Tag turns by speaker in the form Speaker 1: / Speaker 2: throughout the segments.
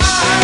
Speaker 1: heart.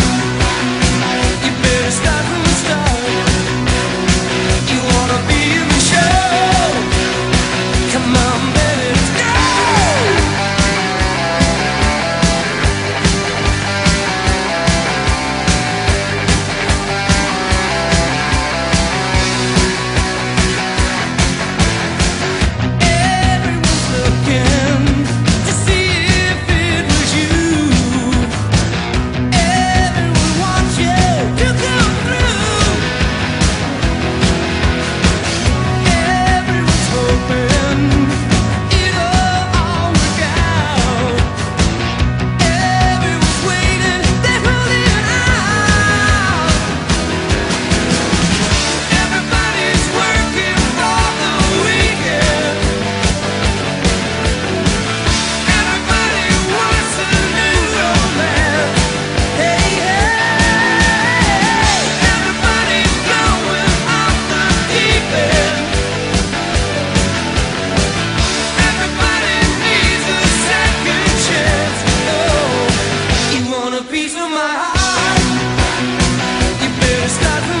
Speaker 1: Piece